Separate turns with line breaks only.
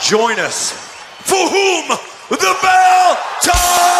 join us. For whom the bell tolls.